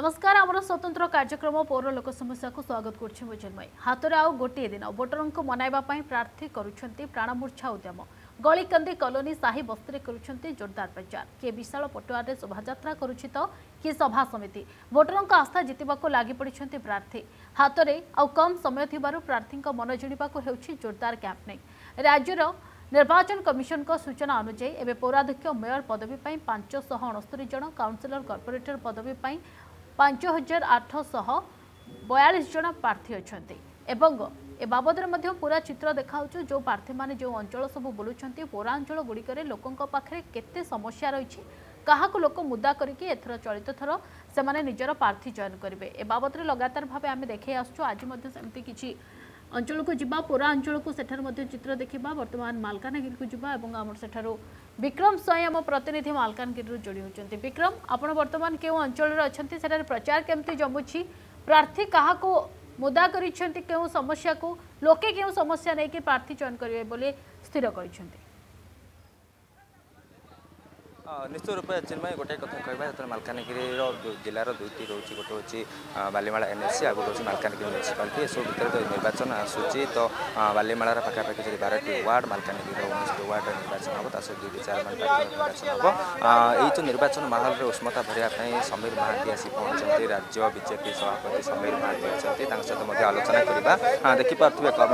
নমস্কার আমার স্বতন্ত্র কার্যক্রম পৌর লোক সমস্যাকে স্বাগত করছি মু চিন্ময় হাতরে আউ গোটিয়ে দিন ভোটরঙ্কু মনাইবা পাই প্রার্থী করুছেন প্রাণমূর্ছা উদ্যম গলিকন্দি কলোনি সাহি বস্তিরে করছেন জোরদার প্রচার কিয়ে বিশাল পটুয়ারে শোভাযাত্রা করুছি তো কিয়ে সভা সমিতি ভোটরঙ্ক আস্থা জিতবাক লাগি পড়ছেন প্রার্থী হাতরে আউ কম সময় থিবারু প্রার্থীঙ্ক মন জিণবাক হেউছি জোরদার ক্যাম্পেনিং রাজ্যর নির্বাচন কমিশনଙ୍କ ସୂଚନା ଅନୁଯାୟୀ ଏବେ ପୌରାଧ୍ୟକ୍ଷ ମେୟର ପଦବୀ ପାଇଁ ପାଞ୍ଚଶହ ଅଣସ୍ତରୀ ଜଣ କାଉନସିଲର କର୍ପୋରେଟର ପଦବୀ ପାଇଁ ପାଞ୍ଚ ହଜାର ଆଠଶହ ବୟାଳିଶ ଜଣ ପ୍ରାର୍ଥୀ ଅଛନ୍ତି ଏବଂ ଏ ବାବଦରେ ମଧ୍ୟ ପୁରା ଚିତ୍ର ଦେଖାଉଛୁ ଯେଉଁ ପ୍ରାର୍ଥୀମାନେ ଯେଉଁ ଅଞ୍ଚଳ ସବୁ ବୁଲୁଛନ୍ତି ପୌରାଞ୍ଚଳ ଗୁଡ଼ିକରେ ଲୋକଙ୍କ ପାଖରେ କେତେ ସମସ୍ୟା ରହିଛି କାହାକୁ ଲୋକ ମୁଦା କରିକି ଏଥର ଚଳିତ ଥର ସେମାନେ ନିଜର ପ୍ରାର୍ଥୀ ଚୟନ କରିବେ ଏ ବାବଦରେ ଲଗାତାର ଭାବେ ଆମେ ଦେଖେଇ ଆସୁଛୁ ଆଜି ମଧ୍ୟ ସେମିତି କିଛି ଅଞ୍ଚଳକୁ ଯିବା ପୌରାଞ୍ଚଳକୁ ସେଠାରେ ମଧ୍ୟ ଚିତ୍ର ଦେଖିବା ବର୍ତ୍ତମାନ ମାଲକାନଗିରିକୁ ଯିବା ଏବଂ ଆମର ସେଠାରୁ বিক্রম স্বয়ং আমার প্রতিনিধি মালকানগি যোড়ি হচ্ছেন বিক্রম আপনার বর্তমান কেউ অঞ্চলের অনেক সেটার প্রচার কেমতি জমুছি প্রার্থী কাহকু মুদা করেছেন কেউ সমস্যাকে লোকে কেউ সমস্যা নেই প্রার্থী চয়ন করবে বলে স্থির করেছেন निश्चित रूपमा गोटा जाने मालकानगिर जुट्छ गएछ बाले एनएसी आउँछ हौ माल्किरी म्युनिसिपालिट्टी सबै भित्र जुन निर्वाचन आउँछ त बालेमेार पार्ड मालकानगिरी र उन्नाइस वार्ड निर्वाचन हेर्नुसहित दुई चार निर्वाचन निर्वाचन हे यो निर्वाचन उष्मता भाइवाई समीर महाधि आसि राज्य विजेपि सभापति समीर महाधि आलोचना देखिपाउँ कम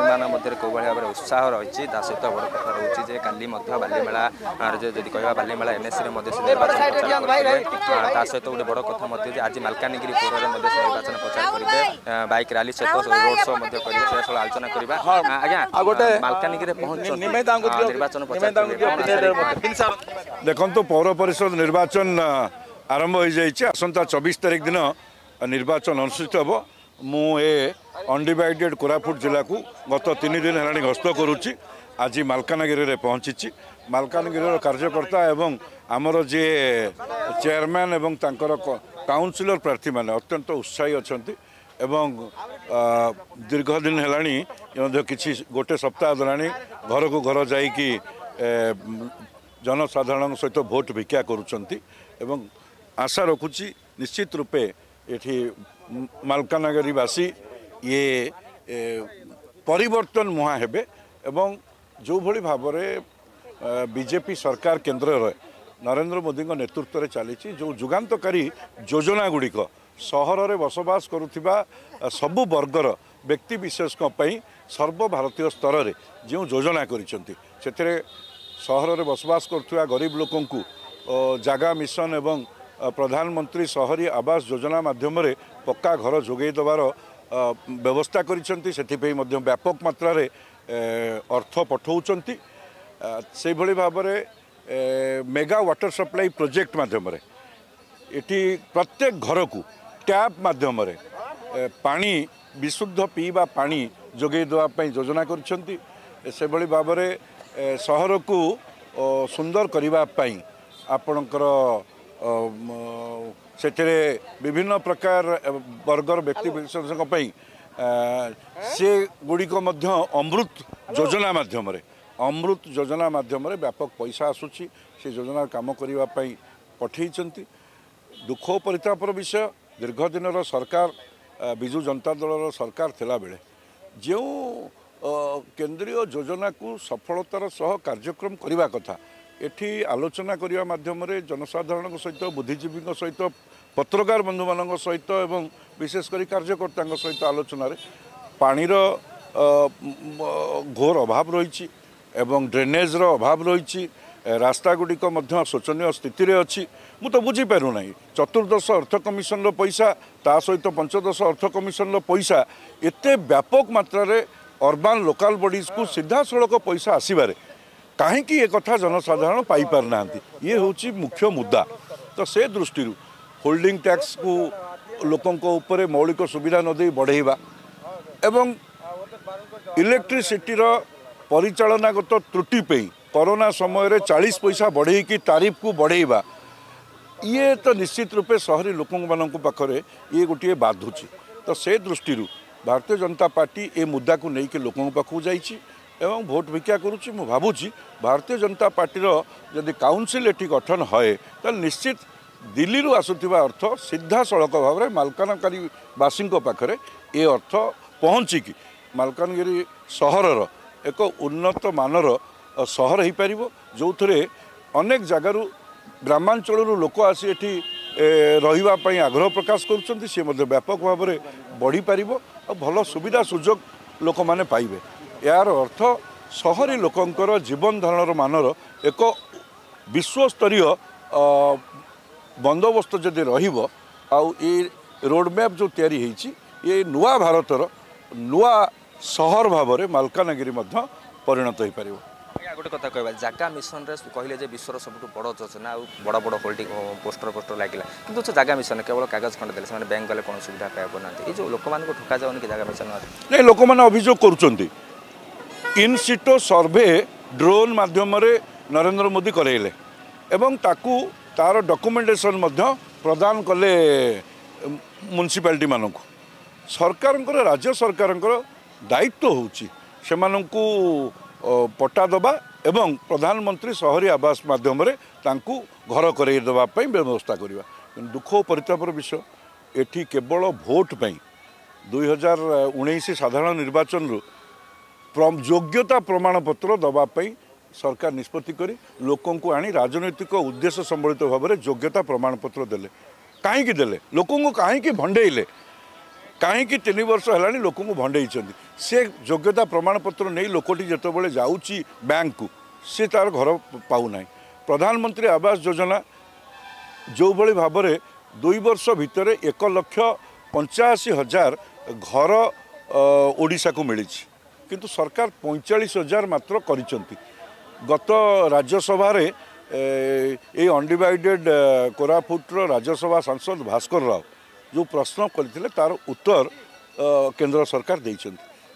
केही भयो भएर उत्साह रहिसहित बडा कथा बालेमेला बामेला एनएससी ପକ୍ଷରେ ମଧ୍ୟ ସେ ନିର୍ବାଚନ ତା ସହିତ ଗୋଟେ ବଡ଼ କଥା ମଧ୍ୟ ଯେ ଆଜି ମାଲକାନଗିରି ପୌରରେ ମଧ୍ୟ ସେ ନିର୍ବାଚନ ପ୍ରଚାର କରିବେ ବାଇକ୍ ରାଲି ସହିତ ରୋଡ୍ ଶୋ ମଧ୍ୟ କରିବେ ସେ ସବୁ ଆଲୋଚନା କରିବା ଆଜ୍ଞା ଆଉ ଗୋଟେ ମାଲକାନଗିରିରେ ପହଞ୍ଚନ୍ତି ନିର୍ବାଚନ ଦେଖନ୍ତୁ ପୌର ପରିଷଦ ନିର୍ବାଚନ ଆରମ୍ଭ ହୋଇଯାଇଛି ଆସନ୍ତା ଚବିଶ ତାରିଖ ଦିନ ନିର୍ବାଚନ ଅନୁଷ୍ଠିତ ହେବ ମୁଁ ଏ ଅଣ୍ଡିଭାଇଡେଡ୍ କୋରାପୁଟ ଜିଲ୍ଲାକୁ ଗତ ତିନି ଦିନ ହେଲାଣି ଗସ୍ତ କରୁଛି ଆଜି ମାଲକାନଗିରିରେ ପହଞ୍ଚିଛି ମାଲକାନଗିରିର କାର୍ଯ୍ୟକର୍ତ୍ତା ଏବଂ ଆମର ଯିଏ ଚେୟାରମ୍ୟାନ୍ ଏବଂ ତାଙ୍କର କାଉନସିଲର ପ୍ରାର୍ଥୀମାନେ ଅତ୍ୟନ୍ତ ଉତ୍ସାହୀ ଅଛନ୍ତି ଏବଂ ଦୀର୍ଘ ଦିନ ହେଲାଣି ମଧ୍ୟ କିଛି ଗୋଟେ ସପ୍ତାହ ଦେଲାଣି ଘରକୁ ଘର ଯାଇକି ଜନସାଧାରଣଙ୍କ ସହିତ ଭୋଟ୍ ଭିକ୍ଷା କରୁଛନ୍ତି ଏବଂ ଆଶା ରଖୁଛି ନିଶ୍ଚିତ ରୂପେ ଏଠି ମାଲକାନଗିରିବାସୀ ଇଏ ପରିବର୍ତ୍ତନ ମୁହାଁ ହେବେ ଏବଂ ଯେଉଁଭଳି ଭାବରେ ବିଜେପି ସରକାର କେନ୍ଦ୍ରରେ ନରେନ୍ଦ୍ର ମୋଦିଙ୍କ ନେତୃତ୍ୱରେ ଚାଲିଛି ଯେଉଁ ଯୁଗାନ୍ତକାରୀ ଯୋଜନାଗୁଡ଼ିକ ସହରରେ ବସବାସ କରୁଥିବା ସବୁ ବର୍ଗର ବ୍ୟକ୍ତିବିଶେଷଙ୍କ ପାଇଁ ସର୍ବଭାରତୀୟ ସ୍ତରରେ ଯେଉଁ ଯୋଜନା କରିଛନ୍ତି ସେଥିରେ ସହରରେ ବସବାସ କରୁଥିବା ଗରିବ ଲୋକଙ୍କୁ ଜାଗା ମିଶନ ଏବଂ ପ୍ରଧାନମନ୍ତ୍ରୀ ସହରୀ ଆବାସ ଯୋଜନା ମାଧ୍ୟମରେ ପକ୍କା ଘର ଯୋଗାଇ ଦେବାର ବ୍ୟବସ୍ଥା କରିଛନ୍ତି ସେଥିପାଇଁ ମଧ୍ୟ ବ୍ୟାପକ ମାତ୍ରାରେ ଅର୍ଥ ପଠାଉଛନ୍ତି ସେଇଭଳି ଭାବରେ ମେଗା ୱାଟର ସପ୍ଲାଇ ପ୍ରୋଜେକ୍ଟ ମାଧ୍ୟମରେ ଏଠି ପ୍ରତ୍ୟେକ ଘରକୁ ଟ୍ୟାପ୍ ମାଧ୍ୟମରେ ପାଣି ବିଶୁଦ୍ଧ ପିଇବା ପାଣି ଯୋଗାଇ ଦେବା ପାଇଁ ଯୋଜନା କରିଛନ୍ତି ସେଭଳି ଭାବରେ ସହରକୁ ସୁନ୍ଦର କରିବା ପାଇଁ ଆପଣଙ୍କର ସେଥିରେ ବିଭିନ୍ନ ପ୍ରକାର ବର୍ଗର ବ୍ୟକ୍ତିବିଶେଷଙ୍କ ପାଇଁ ସେ ମଧ୍ୟ ଅମୃତ ଯୋଜନା ମାଧ୍ୟମରେ ଅମୃତ ଯୋଜନା ମାଧ୍ୟମରେ ବ୍ୟାପକ ପଇସା ଆସୁଛି ସେ ଯୋଜନାର କାମ କରିବା ପାଇଁ ପଠାଇଛନ୍ତି ଦୁଃଖ ପରିତାପର ବିଷୟ ଦୀର୍ଘ ଦିନର ସରକାର ବିଜୁ ଜନତା ଦଳର ସରକାର ଥିଲାବେଳେ ଯେଉଁ କେନ୍ଦ୍ରୀୟ ଯୋଜନାକୁ ସଫଳତାର ସହ କାର୍ଯ୍ୟକ୍ରମ କରିବା କଥା ଏଠି ଆଲୋଚନା କରିବା ମାଧ୍ୟମରେ ଜନସାଧାରଣଙ୍କ ସହିତ ବୁଦ୍ଧିଜୀବୀଙ୍କ ସହିତ ପତ୍ରକାର ବନ୍ଧୁମାନଙ୍କ ସହିତ ଏବଂ ବିଶେଷ କରି କାର୍ଯ୍ୟକର୍ତ୍ତାଙ୍କ ସହିତ ଆଲୋଚନାରେ ପାଣିର ଘୋର ଅଭାବ ରହିଛି ଏବଂ ଡ୍ରେନେଜ୍ର ଅଭାବ ରହିଛି ରାସ୍ତା ଗୁଡ଼ିକ ମଧ୍ୟ ଶୋଚନୀୟ ସ୍ଥିତିରେ ଅଛି ମୁଁ ତ ବୁଝିପାରୁନାହିଁ ଚତୁର୍ଦ୍ଦଶ ଅର୍ଥ କମିଶନର ପଇସା ତା ସହିତ ପଞ୍ଚଦଶ ଅର୍ଥ କମିଶନର ପଇସା ଏତେ ବ୍ୟାପକ ମାତ୍ରାରେ ଅର୍ବାନ୍ ଲୋକାଲ୍ ବଡ଼ିଜ୍କୁ ସିଧାସଳଖ ପଇସା ଆସିବାରେ କାହିଁକି ଏ କଥା ଜନସାଧାରଣ ପାଇପାରୁନାହାନ୍ତି ଇଏ ହେଉଛି ମୁଖ୍ୟ ମୁଦ୍ଦା ତ ସେ ଦୃଷ୍ଟିରୁ ହୋଲ୍ଡିଂ ଟ୍ୟାକ୍ସକୁ ଲୋକଙ୍କ ଉପରେ ମୌଳିକ ସୁବିଧା ନଦେଇ ବଢ଼େଇବା ଏବଂ ଇଲେକ୍ଟ୍ରିସିଟିର ପରିଚାଳନାଗତ ତ୍ରୁଟି ପାଇଁ କରୋନା ସମୟରେ ଚାଳିଶ ପଇସା ବଢ଼େଇକି ତାରିଫକୁ ବଢ଼େଇବା ଇଏ ତ ନିଶ୍ଚିତ ରୂପେ ସହରୀ ଲୋକମାନଙ୍କ ପାଖରେ ଇଏ ଗୋଟିଏ ବାଧୁଛି ତ ସେ ଦୃଷ୍ଟିରୁ ଭାରତୀୟ ଜନତା ପାର୍ଟି ଏ ମୁଦାକୁ ନେଇକି ଲୋକଙ୍କ ପାଖକୁ ଯାଇଛି ଏବଂ ଭୋଟ୍ ଭିକ୍ଷା କରୁଛି ମୁଁ ଭାବୁଛି ଭାରତୀୟ ଜନତା ପାର୍ଟିର ଯଦି କାଉନସିଲ୍ ଏଠି ଗଠନ ହୁଏ ତାହେଲେ ନିଶ୍ଚିତ ଦିଲ୍ଲୀରୁ ଆସୁଥିବା ଅର୍ଥ ସିଧାସଳଖ ଭାବରେ ମାଲକାନଗିରିବାସୀଙ୍କ ପାଖରେ ଏ ଅର୍ଥ ପହଞ୍ଚିକି ମାଲକାନଗିରି ସହରର ଏକ ଉନ୍ନତମାନର ସହର ହୋଇପାରିବ ଯେଉଁଥିରେ ଅନେକ ଜାଗାରୁ ଗ୍ରାମାଞ୍ଚଳରୁ ଲୋକ ଆସି ଏଠି ରହିବା ପାଇଁ ଆଗ୍ରହ ପ୍ରକାଶ କରୁଛନ୍ତି ସିଏ ମଧ୍ୟ ବ୍ୟାପକ ଭାବରେ ବଢ଼ିପାରିବ ଆଉ ଭଲ ସୁବିଧା ସୁଯୋଗ ଲୋକମାନେ ପାଇବେ ଏହାର ଅର୍ଥ ସହରୀ ଲୋକଙ୍କର ଜୀବନଧାରଣର ମାନର ଏକ ବିଶ୍ୱସ୍ତରୀୟ ବନ୍ଦୋବସ୍ତ ଯଦି ରହିବ ଆଉ ଏ ରୋଡ଼ମ୍ୟାପ୍ ଯେଉଁ ତିଆରି ହୋଇଛି ଏ ନୂଆ ଭାରତର ନୂଆ ସହର ଭାବରେ ମାଲକାନଗିରି ମଧ୍ୟ ପରିଣତ ହୋଇପାରିବ ଗୋଟେ କଥା କହିବା ଜାଗା ମିଶନରେ କହିଲେ ଯେ ବିଶ୍ୱର ସବୁଠୁ ବଡ଼ ଯୋଜନା ଆଉ ବଡ଼ ବଡ଼ ହୋଲ୍ଡିଂ ପୋଷ୍ଟର ପୋଷ୍ଟର ଲାଗିଲା କିନ୍ତୁ ସେ ଜାଗା ମିଶନ କେବଳ କାଗଜ ଖଣ୍ଡ ଦେଲେ ସେମାନେ ବ୍ୟାଙ୍କ ଗଲେ କୌଣସି ସୁବିଧା ପାଇବ ନାହାନ୍ତି ଏଇ ଯେଉଁ ଲୋକମାନଙ୍କୁ ଠକା ଯାଉନି କି ଜାଗା ମିଶନ ନାହିଁ ଲୋକମାନେ ଅଭିଯୋଗ କରୁଛନ୍ତି ଇନସିଟୋ ସର୍ଭେ ଡ୍ରୋନ୍ ମାଧ୍ୟମରେ ନରେନ୍ଦ୍ର ମୋଦି କରେଇଲେ ଏବଂ ତାକୁ ତା'ର ଡକ୍ୟୁମେଣ୍ଟେସନ ମଧ୍ୟ ପ୍ରଦାନ କଲେ ମ୍ୟୁନିସିପାଲିଟିମାନଙ୍କୁ ସରକାରଙ୍କର ରାଜ୍ୟ ସରକାରଙ୍କର ଦାୟିତ୍ୱ ହେଉଛି ସେମାନଙ୍କୁ ପଟା ଦେବା ଏବଂ ପ୍ରଧାନମନ୍ତ୍ରୀ ସହରୀ ଆବାସ ମାଧ୍ୟମରେ ତାଙ୍କୁ ଘର କରାଇ ଦେବା ପାଇଁ ବ୍ୟବସ୍ଥା କରିବା କିନ୍ତୁ ଦୁଃଖ ଓ ପରିତାପର ବିଷୟ ଏଠି କେବଳ ଭୋଟ ପାଇଁ ଦୁଇ ହଜାର ଉଣେଇଶ ସାଧାରଣ ନିର୍ବାଚନରୁ ଯୋଗ୍ୟତା ପ୍ରମାଣପତ୍ର ଦେବା ପାଇଁ ସରକାର ନିଷ୍ପତ୍ତି କରି ଲୋକଙ୍କୁ ଆଣି ରାଜନୈତିକ ଉଦ୍ଦେଶ୍ୟ ସମ୍ବଳିତ ଭାବରେ ଯୋଗ୍ୟତା ପ୍ରମାଣପତ୍ର ଦେଲେ କାହିଁକି ଦେଲେ ଲୋକଙ୍କୁ କାହିଁକି ଭଣ୍ଡେଇଲେ କାହିଁକି ତିନି ବର୍ଷ ହେଲାଣି ଲୋକଙ୍କୁ ଭଣ୍ଡେଇଛନ୍ତି से योग्यता प्रमाणपत्र नहीं लोकटी जो बड़े जाऊँ बैंक को सी तार घर पाऊना प्रधानमंत्री आवास योजना जो भाई भाव दुई वर्ष भितर एक लक्ष पंचाशी हजार घर ओडा को मिली किंतु सरकार पैंचाश हजार मात्र कर गत राज्यसभा अनडिवाइडेड कोरापुट राज्यसभा सांसद भास्कर राव जो प्रश्न करते तार उत्तर केंद्र सरकार देखते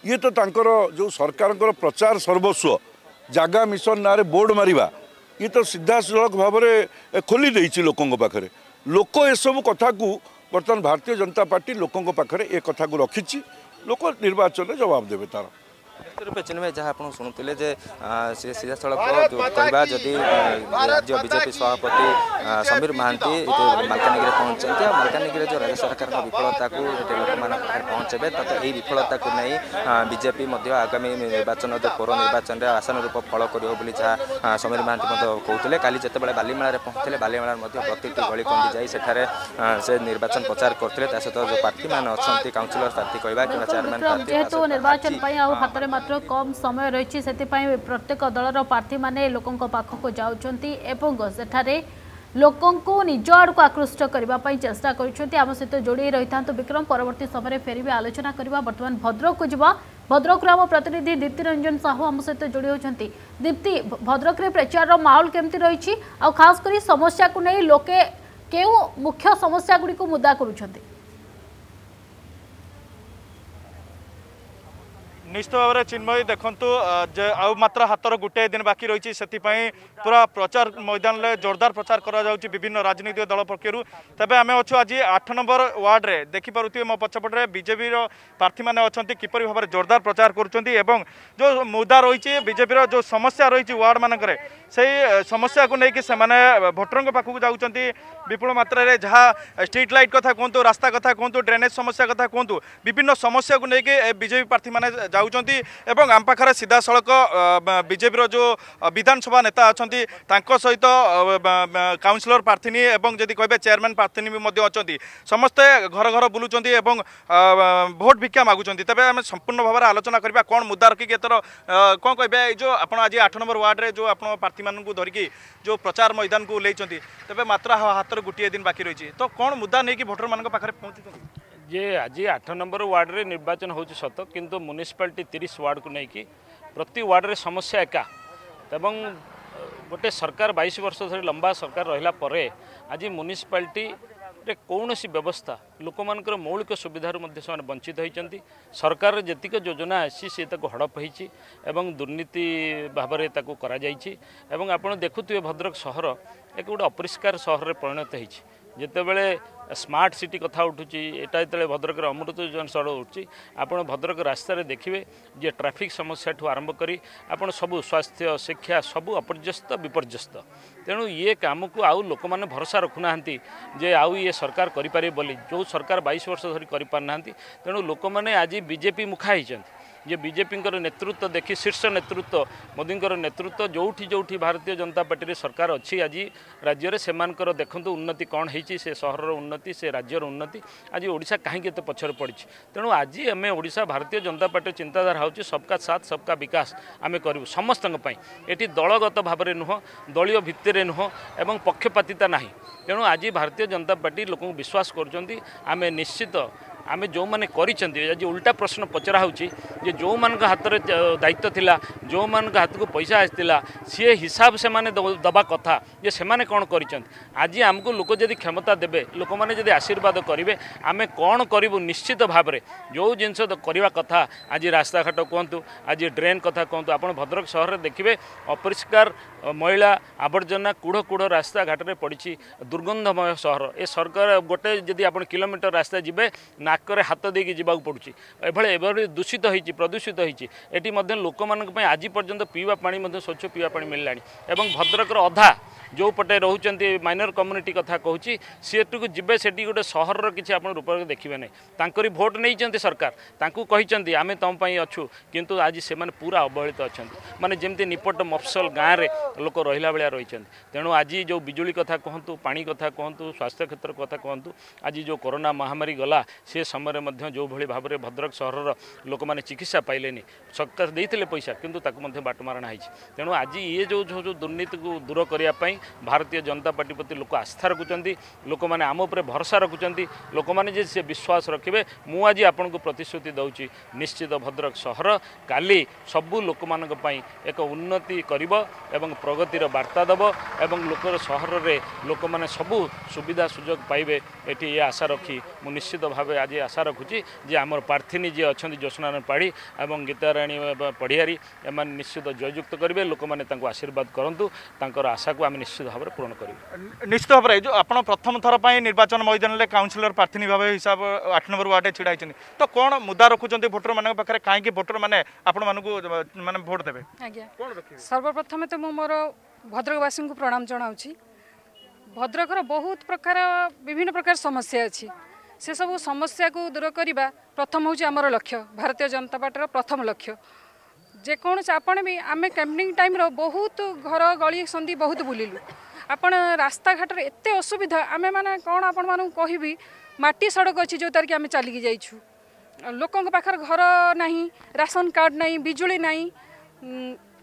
ଇଏ ତ ତାଙ୍କର ଯେଉଁ ସରକାରଙ୍କର ପ୍ରଚାର ସର୍ବସ୍ୱ ଜାଗା ମିଶନ ନାଁରେ ବୋର୍ଡ଼ ମାରିବା ଇଏ ତ ସିଧାସଳଖ ଭାବରେ ଖୋଲି ଦେଇଛି ଲୋକଙ୍କ ପାଖରେ ଲୋକ ଏସବୁ କଥାକୁ ବର୍ତ୍ତମାନ ଭାରତୀୟ ଜନତା ପାର୍ଟି ଲୋକଙ୍କ ପାଖରେ ଏ କଥାକୁ ରଖିଛି ଲୋକ ନିର୍ବାଚନରେ ଜବାବ ଦେବେ ତା'ର ରୂପେ ଚିନ୍ମୟ ଯାହା ଆପଣ ଶୁଣୁଥିଲେ ଯେ ସିଧାସଳଖ କହିବା ଯଦି ରାଜ୍ୟ ବିଜେପି ସଭାପତି ସମୀର ମହାନ୍ତି ମାଲକାନଗିରି ପହଞ୍ଚିଛନ୍ତି ଆଉ ମାଲକାନଗିରି ଯେଉଁ ରାଜ୍ୟ ସରକାରଙ୍କ ବିଫଳତାକୁ ଲୋକମାନଙ୍କ ପାଖରେ ପହଞ୍ଚାଇବେ ତଥା ଏହି ବିଫଳତାକୁ ନେଇ ବିଜେପି ମଧ୍ୟ ଆଗାମୀ ନିର୍ବାଚନ ଯେଉଁ ପୌର ନିର୍ବାଚନରେ ଆଶାନୁରୂପ ଫଳ କରିବ ବୋଲି ଯାହା ସମୀର ମହାନ୍ତି ମଧ୍ୟ କହୁଥିଲେ କାଲି ଯେତେବେଳେ ବାଲିମେଳାରେ ପହଞ୍ଚିଥିଲେ ବାଲିମେଳାରେ ମଧ୍ୟ ପ୍ରତିଟି ଗଳିକନ୍ଦି ଯାଇ ସେଠାରେ ସେ ନିର୍ବାଚନ ପ୍ରଚାର କରିଥିଲେ ତା ସହିତ ଯେଉଁ ପ୍ରାର୍ଥୀମାନେ ଅଛନ୍ତି କାଉନସିଲର ପ୍ରାର୍ଥୀ କହିବା କିମ୍ବା ଚେୟାରମ୍ୟାନ୍ ପ୍ରାର୍ଥୀ ନିର୍ବାଚନ ପାଇଁ ଆଉ ହାତରେ ମାତ୍ର କମ୍ ସମୟ ରହିଛି ସେଥିପାଇଁ ପ୍ରତ୍ୟେକ ଦଳର ପ୍ରାର୍ଥୀମାନେ ଲୋକଙ୍କ ପାଖକୁ ଯାଉଛନ୍ତି ଏବଂ ସେଠାରେ ଲୋକଙ୍କୁ ନିଜ ଆଡ଼କୁ ଆକୃଷ୍ଟ କରିବା ପାଇଁ ଚେଷ୍ଟା କରୁଛନ୍ତି ଆମ ସହିତ ଯୋଡ଼ି ରହିଥାନ୍ତୁ ବିକ୍ରମ ପରବର୍ତ୍ତୀ ସମୟରେ ଫେରିବେ ଆଲୋଚନା କରିବା ବର୍ତ୍ତମାନ ଭଦ୍ରକକୁ ଯିବା ଭଦ୍ରକରୁ ଆମ ପ୍ରତିନିଧି ଦୀପ୍ତି ରଞ୍ଜନ ସାହୁ ଆମ ସହିତ ଯୋଡ଼ି ହେଉଛନ୍ତି ଦୀପ୍ତି ଭଦ୍ରକରେ ପ୍ରଚାରର ମାହୋଲ କେମିତି ରହିଛି ଆଉ ଖାସ୍ କରି ସମସ୍ୟାକୁ ନେଇ ଲୋକେ କେଉଁ ମୁଖ୍ୟ ସମସ୍ୟା ଗୁଡ଼ିକୁ ମୁଦା କରୁଛନ୍ତି ନିଶ୍ଚିତ ଭାବରେ ଚିନ୍ମୟୀ ଦେଖନ୍ତୁ ଯେ ଆଉ ମାତ୍ର ହାତର ଗୋଟିଏ ଦିନ ବାକି ରହିଛି ସେଥିପାଇଁ পুরা প্রচার ময়দানে জোরদার প্রচার করা যাচ্ছে বিভিন্ন রাজনৈতিক দল পক্ষর তবে আমি অছু আজ আট নম্বর ওয়ার্ডে দেখিপারে মো পছপটে বিজেপির প্রার্থী মানে অনেক কিপর ভাবে জোরদার প্রচার করছেন এবং যে মুদা রয়েছে বিজেপির যে সমস্যা রয়েছে ওয়ার্ড মানকরে সেই সমস্যাকে নিয়ে সে ভোটর পাখক যাচ্ছেন বিপুল মাত্রায় যা স্ট্রিট লাইট কথা কুহতু রাস্তা কথা কুহতু ড্রেনেজ সমস্যা কথা কুহতু বিভিন্ন সমস্যাকে নিয়ে বিজেপি প্রার্থী মানে যাচ্ছেন এবং আম পাখে সিধাসলখ বিজেপির যে বিধানসভা নেতা অনেক ଅଛନ୍ତି ତାଙ୍କ ସହିତ କାଉନସିଲର ପ୍ରାର୍ଥିନୀ ଏବଂ ଯଦି କହିବେ ଚେୟାରମ୍ୟାନ୍ ପ୍ରାର୍ଥିନୀ ବି ମଧ୍ୟ ଅଛନ୍ତି ସମସ୍ତେ ଘର ଘର ବୁଲୁଛନ୍ତି ଏବଂ ଭୋଟ ଭିକ୍ଷା ମାଗୁଛନ୍ତି ତେବେ ଆମେ ସମ୍ପୂର୍ଣ୍ଣ ଭାବରେ ଆଲୋଚନା କରିବା କ'ଣ ମୁଦ୍ଦା ରଖିକି ଏଥର କ'ଣ କହିବେ ଏଇ ଯେଉଁ ଆପଣ ଆଜି ଆଠ ନମ୍ବର ୱାର୍ଡ଼ରେ ଯେଉଁ ଆପଣ ପ୍ରାର୍ଥୀମାନଙ୍କୁ ଧରିକି ଯେଉଁ ପ୍ରଚାର ମଇଦାନକୁ ଓହ୍ଲେଇଛନ୍ତି ତେବେ ମାତ୍ର ହାତରେ ଗୋଟିଏ ଦିନ ବାକି ରହିଛି ତ କ'ଣ ମୁଦ୍ଦା ନେଇକି ଭୋଟରମାନଙ୍କ ପାଖରେ ପହଞ୍ଚୁଛନ୍ତି ଯେ ଆଜି ଆଠ ନମ୍ବର ୱାର୍ଡ଼ରେ ନିର୍ବାଚନ ହେଉଛି ସତ କିନ୍ତୁ ମ୍ୟୁନିସିପାଲିଟି ତିରିଶ ୱାର୍ଡ଼କୁ ନେଇକି ପ୍ରତି ୱାର୍ଡ଼ରେ ସମସ୍ୟା ଏକା ଏବଂ ଗୋଟେ ସରକାର ବାଇଶ ବର୍ଷ ଧରି ଲମ୍ବା ସରକାର ରହିଲା ପରେ ଆଜି ମ୍ୟୁନିସିପାଲିଟିରେ କୌଣସି ବ୍ୟବସ୍ଥା ଲୋକମାନଙ୍କର ମୌଳିକ ସୁବିଧାରୁ ମଧ୍ୟ ସେମାନେ ବଞ୍ଚିତ ହୋଇଛନ୍ତି ସରକାରର ଯେତିକି ଯୋଜନା ଆସିଛି ସେ ତାକୁ ହଡ଼ପ ହୋଇଛି ଏବଂ ଦୁର୍ନୀତି ଭାବରେ ତାକୁ କରାଯାଇଛି ଏବଂ ଆପଣ ଦେଖୁଥିବେ ଭଦ୍ରକ ସହର ଏକ ଗୋଟେ ଅପରିଷ୍କାର ସହରରେ ପରିଣତ ହୋଇଛି ଯେତେବେଳେ ସ୍ମାର୍ଟ ସିଟି କଥା ଉଠୁଛି ଏଇଟା ଯେତେବେଳେ ଭଦ୍ରକର ଅମୃତ ଯୋଜନା ସଡ଼କ ଉଠୁଛି ଆପଣ ଭଦ୍ରକ ରାସ୍ତାରେ ଦେଖିବେ ଯେ ଟ୍ରାଫିକ୍ ସମସ୍ୟାଠୁ ଆରମ୍ଭ କରି ଆପଣ ସବୁ ସ୍ୱାସ୍ଥ୍ୟ ଶିକ୍ଷା ସବୁ ଅପର୍ଯ୍ୟସ୍ତ ବିପର୍ଯ୍ୟସ୍ତ ତେଣୁ ଇଏ କାମକୁ ଆଉ ଲୋକମାନେ ଭରସା ରଖୁନାହାନ୍ତି ଯେ ଆଉ ଇଏ ସରକାର କରିପାରିବେ ବୋଲି ଯେଉଁ ସରକାର ବାଇଶ ବର୍ଷ ଧରି କରିପାରୁନାହାନ୍ତି ତେଣୁ ଲୋକମାନେ ଆଜି ବିଜେପି ମୁଖା ହେଇଛନ୍ତି ଯେ ବିଜେପିଙ୍କର ନେତୃତ୍ୱ ଦେଖି ଶୀର୍ଷ ନେତୃତ୍ୱ ମୋଦିଙ୍କର ନେତୃତ୍ୱ ଯେଉଁଠି ଯେଉଁଠି ଭାରତୀୟ ଜନତା ପାର୍ଟିରେ ସରକାର ଅଛି ଆଜି ରାଜ୍ୟରେ ସେମାନଙ୍କର ଦେଖନ୍ତୁ ଉନ୍ନତି କ'ଣ ହେଇଛି ସେ ସହରର ଉନ୍ନତି ସେ ରାଜ୍ୟର ଉନ୍ନତି ଆଜି ଓଡ଼ିଶା କାହିଁକି ଏତେ ପଛରେ ପଡ଼ିଛି ତେଣୁ ଆଜି ଆମେ ଓଡ଼ିଶା ଭାରତୀୟ ଜନତା ପାର୍ଟିର ଚିନ୍ତାଧାରା ହେଉଛି ସବକା ସାଥ ସବକା ବିକାଶ ଆମେ କରିବୁ ସମସ୍ତଙ୍କ ପାଇଁ ଏଠି ଦଳଗତ ଭାବରେ ନୁହଁ ଦଳୀୟ ଭିତ୍ତିରେ ନୁହଁ ଏବଂ ପକ୍ଷପାତିତା ନାହିଁ ତେଣୁ ଆଜି ଭାରତୀୟ ଜନତା ପାର୍ଟି ଲୋକଙ୍କୁ ବିଶ୍ୱାସ କରୁଛନ୍ତି ଆମେ ନିଶ୍ଚିତ ଆମେ ଯେଉଁମାନେ କରିଛନ୍ତି ଆଜି ଉଲ୍ଟା ପ୍ରଶ୍ନ ପଚରା ହେଉଛି ଯେ ଯେଉଁମାନଙ୍କ ହାତରେ ଦାୟିତ୍ୱ ଥିଲା ଯେଉଁମାନଙ୍କ ହାତକୁ ପଇସା ଆସିଥିଲା ସିଏ ହିସାବ ସେମାନେ ଦେବା କଥା ଯେ ସେମାନେ କ'ଣ କରିଛନ୍ତି ଆଜି ଆମକୁ ଲୋକ ଯଦି କ୍ଷମତା ଦେବେ ଲୋକମାନେ ଯଦି ଆଶୀର୍ବାଦ କରିବେ ଆମେ କ'ଣ କରିବୁ ନିଶ୍ଚିତ ଭାବରେ ଯେଉଁ ଜିନିଷ କରିବା କଥା ଆଜି ରାସ୍ତାଘାଟ କୁହନ୍ତୁ ଆଜି ଡ୍ରେନ୍ କଥା କୁହନ୍ତୁ ଆପଣ ଭଦ୍ରକ ସହରରେ ଦେଖିବେ ଅପରିଷ୍କାର ମଇଳା ଆବର୍ଜନା କୁଢ଼ କୁଢ଼ ରାସ୍ତାଘାଟରେ ପଡ଼ିଛି ଦୁର୍ଗନ୍ଧମୟ ସହର ଏ ସରକାର ଗୋଟେ ଯଦି ଆପଣ କିଲୋମିଟର ରାସ୍ତା ଯିବେ ନାକରେ ହାତ ଦେଇକି ଯିବାକୁ ପଡ଼ୁଛି ଏଭଳି ଏଭଳି ଦୂଷିତ ହୋଇଛି ପ୍ରଦୂଷିତ ହୋଇଛି ଏଠି ମଧ୍ୟ ଲୋକମାନଙ୍କ ପାଇଁ ଆଜି ପର୍ଯ୍ୟନ୍ତ ପିଇବା ପାଣି ମଧ୍ୟ ସ୍ୱଚ୍ଛ ପିଇବା ପାଣି ମିଳିଲାଣି ଏବଂ ଭଦ୍ରକର ଅଧା ଯେଉଁ ପଟେ ରହୁଛନ୍ତି ମାଇନର କମ୍ୟୁନିଟି କଥା କହୁଛି ସେଠୁକୁ ଯିବେ ସେଠି ଗୋଟେ ସହରର କିଛି ଆପଣ ରୂପରେ ଦେଖିବେ ନାହିଁ ତାଙ୍କରି ଭୋଟ୍ ନେଇଛନ୍ତି ସରକାର ତାଙ୍କୁ କହିଛନ୍ତି ଆମେ ତୁମ ପାଇଁ ଅଛୁ କିନ୍ତୁ ଆଜି ସେମାନେ ପୁରା ଅବହେଳିତ ଅଛନ୍ତି ମାନେ ଯେମିତି ନିପଟ ମଫସଲ ଗାଁରେ ଲୋକ ରହିଲା ଭଳିଆ ରହିଛନ୍ତି ତେଣୁ ଆଜି ଯେଉଁ ବିଜୁଳି କଥା କୁହନ୍ତୁ ପାଣି କଥା କୁହନ୍ତୁ ସ୍ୱାସ୍ଥ୍ୟ କ୍ଷେତ୍ର କଥା କୁହନ୍ତୁ ଆଜି ଯେଉଁ କରୋନା ମହାମାରୀ ଗଲା ସେ ସମୟରେ ମଧ୍ୟ ଯେଉଁଭଳି ଭାବରେ ଭଦ୍ରକ ସହରର ଲୋକମାନେ ଚିକିତ୍ସା ପାଇଲେନି ସରକାର ଦେଇଥିଲେ ପଇସା କିନ୍ତୁ ତାକୁ ମଧ୍ୟ ବାଟମାରଣା ହୋଇଛି ତେଣୁ ଆଜି ଇଏ ଯେଉଁ ଯେଉଁ ଯେଉଁ ଦୁର୍ନୀତିକୁ ଦୂର କରିବା ପାଇଁ ଭାରତୀୟ ଜନତା ପାର୍ଟି ପ୍ରତି ଲୋକ ଆସ୍ଥା ରଖୁଛନ୍ତି ଲୋକମାନେ ଆମ ଉପରେ ଭରସା ରଖୁଛନ୍ତି ଲୋକମାନେ ଯେ ସେ ବିଶ୍ୱାସ ରଖିବେ ମୁଁ ଆଜି ଆପଣଙ୍କୁ ପ୍ରତିଶ୍ରୁତି ଦେଉଛି ନିଶ୍ଚିତ ଭଦ୍ରକ ସହର କାଲି ସବୁ ଲୋକମାନଙ୍କ ପାଇଁ ଏକ ଉନ୍ନତି କରିବ ଏବଂ প্রগতির বার্তা দেব এবং লোকর সহরের লোক মানে সবু সুবিধা সুযোগ পাইবে এটি এ আশা রাখি মু নিশ্চিতভাবে আজ আশা রাখুছি যে আমার প্রার্থিনী যে অনেক জ্যোৎস্নারায়ণ পাড়ি এবং গীতারাণী পড়িয়ারি এমানে নিশ্চিত জয়যুক্ত করবে লোক মানে তাঁর আশীর্বাদ করতু তাঁর আশাকে আমি নিশ্চিত ভাবে পূরণ করি নিশ্চিত ভাবে এই যে আপনার প্রথম থর নির্বাচন ময়দানের কাউন্সিলর প্রার্থিনী ভাবে হিসাব আট নম্বর ওয়ার্ডে ছিড়া হয়েছেন তো কোণ মুদা রাখুছেন ভোটর মান পাখে কাইকি ভোটর মানে আপনার মানে ভোট দেবে সর্বপ্রথমে তো মু ମୋର ଭଦ୍ରକବାସୀଙ୍କୁ ପ୍ରଣାମ ଜଣାଉଛି ଭଦ୍ରକର ବହୁତ ପ୍ରକାର ବିଭିନ୍ନ ପ୍ରକାର ସମସ୍ୟା ଅଛି ସେସବୁ ସମସ୍ୟାକୁ ଦୂର କରିବା ପ୍ରଥମ ହେଉଛି ଆମର ଲକ୍ଷ୍ୟ ଭାରତୀୟ ଜନତା ପାର୍ଟିର ପ୍ରଥମ ଲକ୍ଷ୍ୟ ଯେକୌଣସି ଆପଣ ବି ଆମେ କ୍ୟାମ୍ପିଂ ଟାଇମ୍ର ବହୁତ ଘର ଗଳି ସନ୍ଧି ବହୁତ ବୁଲିଲୁ ଆପଣ ରାସ୍ତାଘାଟରେ ଏତେ ଅସୁବିଧା ଆମେମାନେ କ'ଣ ଆପଣମାନଙ୍କୁ କହିବି ମାଟି ସଡ଼କ ଅଛି ଯେଉଁଥିରେ କି ଆମେ ଚାଲିକି ଯାଇଛୁ ଲୋକଙ୍କ ପାଖରେ ଘର ନାହିଁ ରାସନ କାର୍ଡ଼ ନାହିଁ ବିଜୁଳି ନାହିଁ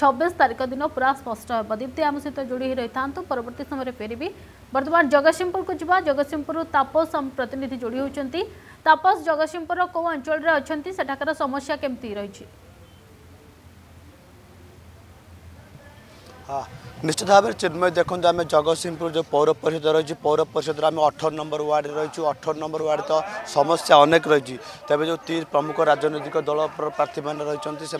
ଛବିଶ ତାରିଖ ଦିନ ପୁରା ସ୍ପଷ୍ଟ ହେବ ଦୀପ୍ତି ଆମ ସହିତ ଯୋଡ଼ି ହୋଇ ରହିଥାନ୍ତୁ ପରବର୍ତ୍ତୀ ସମୟରେ ଫେରିବି ବର୍ତ୍ତମାନ ଜଗତସିଂହପୁରକୁ ଯିବା ଜଗତସିଂହପୁରରୁ ତାପସ ପ୍ରତିନିଧି ଯୋଡ଼ି ହେଉଛନ୍ତି ତାପସ ଜଗତସିଂହପୁରର କେଉଁ ଅଞ୍ଚଳରେ ଅଛନ୍ତି ସେଠାକାର ସମସ୍ୟା କେମିତି ରହିଛି হ্যাঁ, নিশ্চিত ভাবে চিন্ময় দেখুন আমি জগৎসিংহপুর যে পৌর পরিষদ রয়েছে পৌর পরিষদর আমি অঠর নম্বর ওয়ার্ডে রয়েছি অঠর নম্বর ওয়ার্ড তো সমস্যা অনেক রয়েছে তবে যে তিন প্রমুখ রাজনৈতিক দল প্রার্থী মানে রয়েছেন সে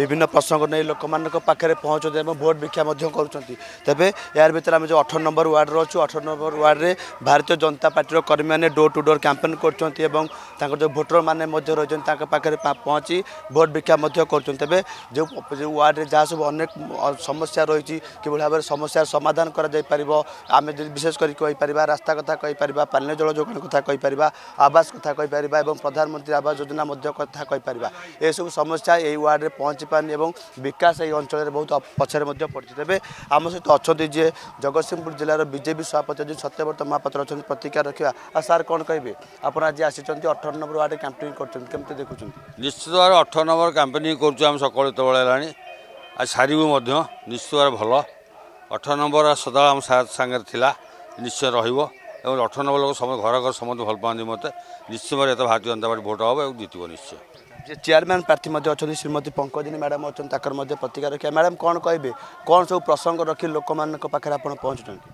বিভিন্ন প্রসঙ্গ নিয়ে লোক পাখে পৌঁছান এবং ভোট ভিক্ষা করছেন তবে এর ভিতরে আমি যে অঠর নম্বর ওয়ার্ডে রয়েছু অঠর নম্বর ওয়ার্ডে ভারতীয় জনতা পার্টির কর্মী মানে ডোর টু ডোর ক্যাম্পেন করছেন এবং তাঁর যে ভোটর মানে রয়েছেন তাঁর পাখে পৌঁছি ভোট ভিক্ষা করছেন তবে যে ওয়ার্ডে যা সব অনেক সমস্যা রয়েছে রয়েছে কিভাবে ভাবে সমস্যার সমাধান করা যাই যাইপার আমি যদি বিশেষ করে কইপার রাস্তা কথা কইপার পানীয় জল যোগান কথা কইপার আবাস কথা কইপার এবং প্রধানমন্ত্রী আবাস যোজনা মধ্যে কথা কইপার এইসব সমস্যা এই ওয়ার্ডে পৌঁছি পারে এবং বিকাশ এই অঞ্চলের বহু পছরে পড়ছে তবে আমার সহ অনেক যে জগৎসিংহপুর জেলার বিজেপি সভাপতি যে সত্যব্রত মহাপাত্র অনেক প্রতিকার রাখা আর স্যার কোণ কে আপনার আজ আসছেন অঠর নম্বর ওয়ার্ডে ক্যাম্পেইন করছেন কেমন দেখুছেন নিশ্চিত ভাবে অঠর নম্বর ক্যাম্পেইন করছু আমি সকাল যেতবে হলানি ଆଉ ସାରିବୁ ମଧ୍ୟ ନିଶ୍ଚିତ ଭାବରେ ଭଲ ଅଠର ନମ୍ବର ସଦାବେଳେ ଆମ ସାର୍ ସାଙ୍ଗରେ ଥିଲା ନିଶ୍ଚୟ ରହିବ ଏବଂ ଅଠର ନମ୍ବର ଲୋକ ସମସ୍ତେ ଘର ଘର ସମସ୍ତେ ଭଲ ପାଆନ୍ତି ମୋତେ ନିଶ୍ଚିତ ଭାବରେ ଏତେ ଭାରତୀୟ ଜନତା ପାର୍ଟି ଭୋଟ୍ ହେବ ଏବଂ ଜିତିବ ନିଶ୍ଚୟ ଯେ ଚେୟାରମ୍ୟାନ୍ ପ୍ରାର୍ଥୀ ମଧ୍ୟ ଅଛନ୍ତି ଶ୍ରୀମତୀ ପଙ୍କଜିନୀ ମ୍ୟାଡ଼ାମ୍ ଅଛନ୍ତି ତାଙ୍କର ମଧ୍ୟ ପ୍ରତିକାର ରଖିବା ମ୍ୟାଡ଼ାମ୍ କ'ଣ କହିବେ କ'ଣ ସବୁ ପ୍ରସଙ୍ଗ ରଖି ଲୋକମାନଙ୍କ ପାଖରେ ଆପଣ ପହଞ୍ଚୁଛନ୍ତି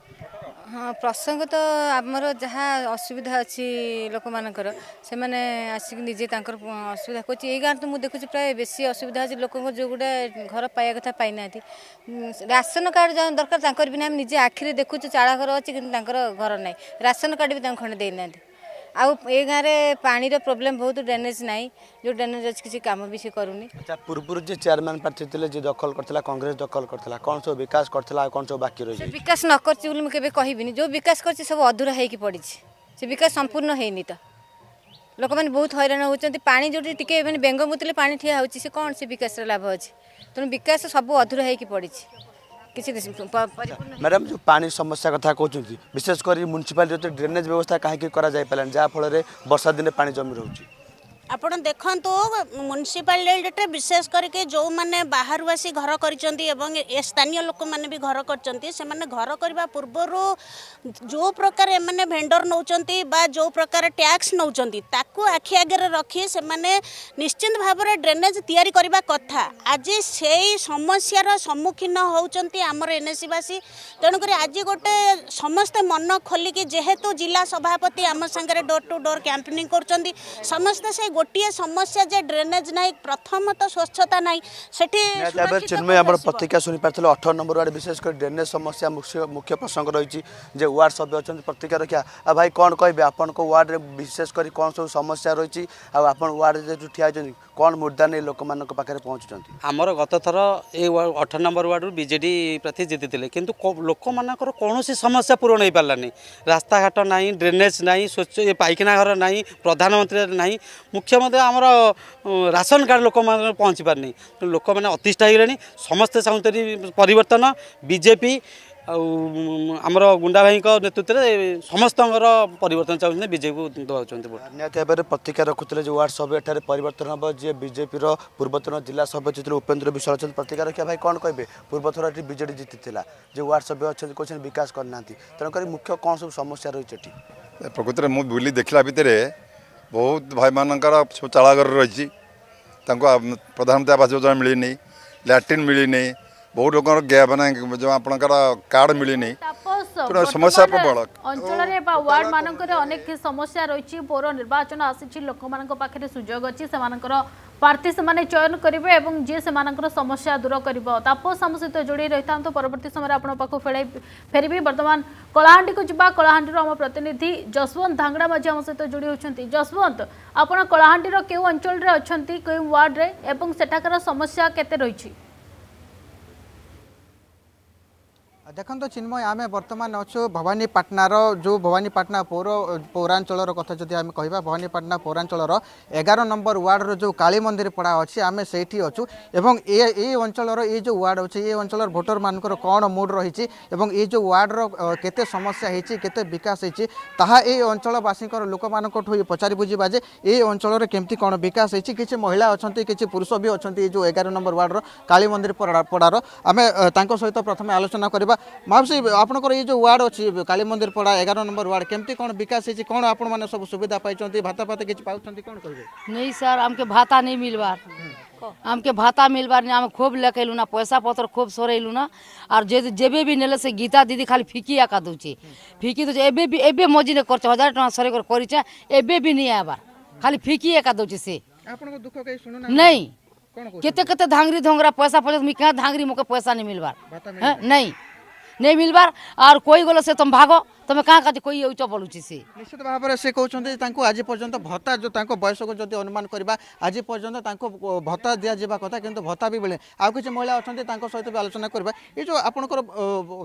ହଁ ପ୍ରସଙ୍ଗ ତ ଆମର ଯାହା ଅସୁବିଧା ଅଛି ଲୋକମାନଙ୍କର ସେମାନେ ଆସିକି ନିଜେ ତାଙ୍କର ଅସୁବିଧା କରୁଛି ଏଇ ଗାଁରେ ତ ମୁଁ ଦେଖୁଛି ପ୍ରାୟ ବେଶୀ ଅସୁବିଧା ଅଛି ଲୋକଙ୍କ ଯେଉଁ ଗୁଡ଼ା ଘର ପାଇବା କଥା ପାଇନାହାନ୍ତି ରାସନ କାର୍ଡ଼ ଯାହା ଦରକାର ତାଙ୍କର ବି ନାହିଁ ଆମେ ନିଜେ ଆଖିରେ ଦେଖୁଛୁ ଚାଳ ଘର ଅଛି କିନ୍ତୁ ତାଙ୍କର ଘର ନାହିଁ ରାସନ କାର୍ଡ଼ ବି ତାଙ୍କୁ ଖଣ୍ଡେ ଦେଇନାହାନ୍ତି ଆଉ ଏ ଗାଁରେ ପାଣିର ପ୍ରୋବ୍ଲେମ୍ ବହୁତ ଡ୍ରେନେଜ୍ ନାହିଁ ଯେଉଁ ଡ୍ରେନେଜ୍ ଅଛି କିଛି କାମ ବି ସେ କରୁନି ପୂର୍ବରୁ ଯିଏ ଚେୟାରମ୍ୟାନ୍ ପ୍ରାର୍ଥୀ ଥିଲେ ଯିଏ ଦଖଲ କରିଥିଲା କଂଗ୍ରେସ ଦଖଲ କରିଥିଲା କ'ଣ ସବୁ ବିକାଶ କରିଥିଲା ଆଉ କ'ଣ ସବୁ ବାକି ରହିଛି ବିକାଶ ନ କରିଛି ବୋଲି ମୁଁ କେବେ କହିବିନି ଯେଉଁ ବିକାଶ କରିଛି ସବୁ ଅଧୁରା ହେଇକି ପଡ଼ିଛି ସେ ବିକାଶ ସମ୍ପୂର୍ଣ୍ଣ ହେଇନି ତ ଲୋକମାନେ ବହୁତ ହଇରାଣ ହେଉଛନ୍ତି ପାଣି ଯେଉଁଠି ଟିକେ ମାନେ ବେଙ୍ଗ ମୁତିଲେ ପାଣି ଠିଆ ହେଉଛି ସେ କ'ଣ ସେ ବିକାଶର ଲାଭ ଅଛି ତେଣୁ ବିକାଶ ସବୁ ଅଧୁରା ହେଇକି ପଡ଼ିଛି म्याड जो समस्या कथा कि विशेषक म्युनिसिपा ड्रेनेज व्यवस्था काहीँक जाँफ वर्षा दिन पामिरहे ଆପଣ ଦେଖନ୍ତୁ ମ୍ୟୁନିସିପାଲିଟିରେ ବିଶେଷ କରିକି ଯେଉଁମାନେ ବାହାରୁ ଆସି ଘର କରିଛନ୍ତି ଏବଂ ଏ ସ୍ଥାନୀୟ ଲୋକମାନେ ବି ଘର କରିଛନ୍ତି ସେମାନେ ଘର କରିବା ପୂର୍ବରୁ ଯେଉଁ ପ୍ରକାର ଏମାନେ ଭେଣ୍ଡର ନେଉଛନ୍ତି ବା ଯେଉଁ ପ୍ରକାର ଟ୍ୟାକ୍ସ ନେଉଛନ୍ତି ତାକୁ ଆଖି ଆଗରେ ରଖି ସେମାନେ ନିଶ୍ଚିନ୍ତ ଭାବରେ ଡ୍ରେନେଜ୍ ତିଆରି କରିବା କଥା ଆଜି ସେଇ ସମସ୍ୟାର ସମ୍ମୁଖୀନ ହେଉଛନ୍ତି ଆମର ଏନ୍ଏସିବାସୀ ତେଣୁକରି ଆଜି ଗୋଟେ ସମସ୍ତେ ମନ ଖୋଲିକି ଯେହେତୁ ଜିଲ୍ଲା ସଭାପତି ଆମ ସାଙ୍ଗରେ ଡୋର୍ ଟୁ ଡୋର୍ କ୍ୟାମ୍ପେନିଂ କରୁଛନ୍ତି ସମସ୍ତେ ସେ ଗୋଟିଏ ସମସ୍ୟା ଯେ ଡ୍ରେନେଜ୍ ନାହିଁ ପ୍ରଥମ ତ ସ୍ୱଚ୍ଛତା ନାହିଁ ସେଠି ଚିନ୍ମୟ ଆମର ପ୍ରତିକ୍ରିୟା ଶୁଣିପାରିଥିଲେ ଅଠର ନମ୍ବର ଆଡ଼େ ବିଶେଷ କରି ଡ୍ରେନେଜ୍ ସମସ୍ୟା ମୁଖ୍ୟ ପ୍ରସଙ୍ଗ ରହିଛି ଯେ ୱାର୍ଡ଼ ସଭ୍ୟ ଅଛନ୍ତି ପ୍ରତିକ୍ରିୟା ରଖିବା ଆଉ ଭାଇ କ'ଣ କହିବେ ଆପଣଙ୍କ ୱାର୍ଡ଼ରେ ବିଶେଷ କରି କ'ଣ ସବୁ ସମସ୍ୟା ରହିଛି ଆଉ ଆପଣ ୱାର୍ଡ଼ରେ ଯେଉଁ ଠିଆ ହେଇଛନ୍ତି କ'ଣ ମୁଦ୍ଦା ନେଇ ଲୋକମାନଙ୍କ ପାଖରେ ପହଞ୍ଚୁଛନ୍ତି ଆମର ଗତଥର ଏଇ ଅଠର ନମ୍ବର ୱାର୍ଡ଼ରୁ ବିଜେଡ଼ି ପ୍ରାର୍ଥୀ ଜିତିଥିଲେ କିନ୍ତୁ ଲୋକମାନଙ୍କର କୌଣସି ସମସ୍ୟା ପୂରଣ ହେଇପାରିଲାନି ରାସ୍ତାଘାଟ ନାହିଁ ଡ୍ରେନେଜ୍ ନାହିଁ ସ୍ୱଚ୍ଛ ପାଇଖାନା ଘର ନାହିଁ ପ୍ରଧାନମନ୍ତ୍ରୀ ନାହିଁ ମୁଁ ख्यम आम रासन कर्ड लो पहुँची पारि लोक अतिष्ठा हो समस्ते चाहन्छ परिवर्तन विजेपि आउन गुण्डा भाइको नेतृत्वले समस्तु विजेपी चाहिँ निहति भएर प्रतीक्षा रुद वार्ड सभ्य पर्तन हे जे बजेपिर पूर्वतन जिल्ला सभ्यो उपेन्द्र विश्वास अहिले प्रतिक्रिया र भाइ किन कहिले पूर्व थोर एजेडी जितिरेला ज वार्ड सभ्यो वकास गरिना तेणक मुख्य कम सब समस्या रहेछ प्रकृत मुलुली भित्र ବହୁତ ଭାଇମାନଙ୍କର ସବୁ ଚାଳାଘର ରହିଛି ତାଙ୍କୁ ପ୍ରଧାନମନ୍ତ୍ରୀ ଆବାସ ଯୋଜନା ମିଳିନି ଲାଟ୍ରିନ୍ ମିଳିନି ବହୁତ ଲୋକଙ୍କର ଗ୍ୟାପ୍ ମାନେ ଯେଉଁ ଆପଣଙ୍କର କାର୍ଡ଼ ମିଳିନି ସମସ୍ୟା ପ୍ରବଳ ଅଞ୍ଚଳରେ ବା ୱାର୍ଡ ମାନଙ୍କରେ ଅନେକ ସମସ୍ୟା ରହିଛି ପୌର ନିର୍ବାଚନ ଆସିଛି ଲୋକମାନଙ୍କ ପାଖରେ ସୁଯୋଗ ଅଛି ସେମାନଙ୍କର প্রার্থী সে চয়ন করবে এবং যে সে সমস্যা দূর করব তাপস আম সহ যোড়াই রই থাকে পরবর্তী সময় আপনার পাখ ফেরাই ফেরবি বর্তমান কলাহাণ্ডি যা কলাহাণ্ডির আমার প্রতিনিধি যশবন্ত ধাঙ্গড়া মাঝি আম সহ যোড়ি হচ্ছেন যশবন্ত আপনার কলাহাণ্ডির কেউ অঞ্চলের অনেক কেউ ওয়ার্ডে এবং সেঠাকার সমস্যা কেতে রয়েছে ଦେଖନ୍ତୁ ଚିନ୍ମୟ ଆମେ ବର୍ତ୍ତମାନ ଅଛୁ ଭବାନୀପାଟଣାର ଯେଉଁ ଭବାନୀପାଟଣା ପୌର ପୌରାଞ୍ଚଳର କଥା ଯଦି ଆମେ କହିବା ଭବାନୀପାଟଣା ପୌରାଞ୍ଚଳର ଏଗାର ନମ୍ବର ୱାର୍ଡ଼ର ଯେଉଁ କାଳୀ ମନ୍ଦିର ପଡ଼ା ଅଛି ଆମେ ସେଇଠି ଅଛୁ ଏବଂ ଏ ଏଇ ଅଞ୍ଚଳର ଏଇ ଯେଉଁ ୱାର୍ଡ଼ ଅଛି ଏ ଅଞ୍ଚଳର ଭୋଟରମାନଙ୍କର କ'ଣ ମୁଡ୍ ରହିଛି ଏବଂ ଏଇ ଯେଉଁ ୱାର୍ଡ଼ର କେତେ ସମସ୍ୟା ହେଇଛି କେତେ ବିକାଶ ହେଇଛି ତାହା ଏଇ ଅଞ୍ଚଳବାସୀଙ୍କର ଲୋକମାନଙ୍କଠୁ ପଚାରି ବୁଝିବା ଯେ ଏଇ ଅଞ୍ଚଳରେ କେମିତି କ'ଣ ବିକାଶ ହେଇଛି କିଛି ମହିଳା ଅଛନ୍ତି କିଛି ପୁରୁଷ ବି ଅଛନ୍ତି ଏଇ ଯେଉଁ ଏଗାର ନମ୍ବର ୱାର୍ଡ଼ର କାଳୀ ମନ୍ଦିର ପଡ଼ାର ଆମେ ତାଙ୍କ ସହିତ ପ୍ରଥମେ ଆଲୋଚନା କରିବା ମାଉସୀ ଆପଣଙ୍କର ଏଇ ଯେଉଁ ୱାର୍ଡ଼ ଅଛି କାଳୀ ମନ୍ଦିର ପଡ଼ା ଏଗାର ନମ୍ବର ୱାର୍ଡ଼ କେମିତି କ'ଣ ବିକାଶ ହେଇଛି କ'ଣ ଆପଣମାନେ ସବୁ ସୁବିଧା ପାଇଛନ୍ତି ଭାତା ଫାତା କିଛି ପାଉଛନ୍ତି କ'ଣ କହିବେ ନାଇଁ ସାର୍ ଆମକେ ଭାତା ନେଇ ମିଲବାର୍ ଆମକେ ଭାତା ମିଲବାର୍ ନାଇଁ ଆମେ ଖୁବ୍ ଲେଖେଇଲୁ ନା ପଇସା ପତ୍ର ଖୁବ୍ ସରେଇଲୁ ନା ଆର୍ ଯେ ଯେବେ ବି ନେଲେ ସେ ଗୀତା ଦିଦି ଖାଲି ଫିକି ଆକା ଦେଉଛି ଫିକି ଦେଉଛି ଏବେ ବି ଏବେ ମଜିନେ କରିଛେ ହଜାର ଟଙ୍କା ସରେଇକରି କରିଛେ ଏବେ ବି ନେଇ ଆଇବାର୍ ଖାଲି ଫିକି ଏକା ଦେଉଛି ସେ ଆପଣଙ୍କ ଦୁଃଖ କେହି ଶୁଣୁ ନାଇଁ କେତେ କେତେ ଧାଙ୍ଗରି ଧଙ୍ଗରା ପଇସା ପଇସା ମୁଇଁ କାଁ ଧାଙ୍ଗରି ମୋତେ ପଇସା ନେଇ ମିଲବାର୍ ନାଇଁ नहीं मिलबार आर कोई गल से तुम भागो তুমি কাঁ কাজ কই যাচ্ছ বলুছি সে নিশ্চিত ভাবে সে কৌছেন তাঁকু আজ পর্যন্ত ভত্তা তাঁক বয়সক যদি অনুমান করা আজ পর্যন্ত তাঁক ভত্তা দিয়া যা কথা কিন্তু ভত্তা বি মিলে আউ কিছু মহিলা অনেক তাঁক সহ আলোচনা করা এই যে আপনার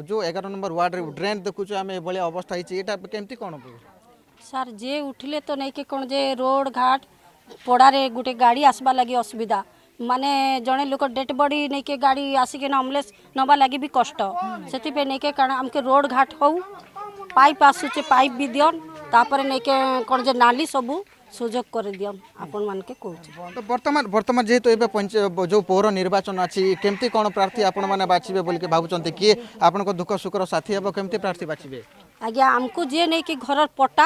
যে এগারো নম্বর ওয়ার্ডের ড্রেন দেখুছ আমি এভাবে অবস্থা হয়েছি এটা কেমতি কোণ স্যার যে উঠলে তো নেই কোণ যে রোড ঘাট পড়ারে গোটে গাড়ি আসবা লাগি অসুবিধা ମାନେ ଜଣେ ଲୋକ ଡେଡ୍ ବଡି ନେଇକି ଗାଡ଼ି ଆସିକିନା ଆମ୍ବୁଲାନ୍ସ ନେବା ଲାଗି ବି କଷ୍ଟ ସେଥିପାଇଁ ନେଇକି କାରଣ ଆମକେ ରୋଡ଼ ଘାଟ ହଉ ପାଇପ୍ ଆସୁଛେ ପାଇପ୍ ବି ଦିଅନ୍ ତାପରେ ନେଇକି କ'ଣ ଯେ ନାଲି ସବୁ ସୁଯୋଗ କରିଦିଅ ଆପଣମାନଙ୍କୁ କହୁଛି ବର୍ତ୍ତମାନ ବର୍ତ୍ତମାନ ଯେହେତୁ ଏବେ ପଞ୍ଚ ଯେଉଁ ପୌର ନିର୍ବାଚନ ଅଛି କେମିତି କ'ଣ ପ୍ରାର୍ଥୀ ଆପଣମାନେ ବାଛିବେ ବୋଲିକି ଭାବୁଛନ୍ତି କିଏ ଆପଣଙ୍କ ଦୁଃଖ ସୁଖର ସାଥୀ ହେବ କେମିତି ପ୍ରାର୍ଥୀ ବାଛିବେ ଆଜ୍ଞା ଆମକୁ ଯିଏ ନେଇକି ଘରର ପଟା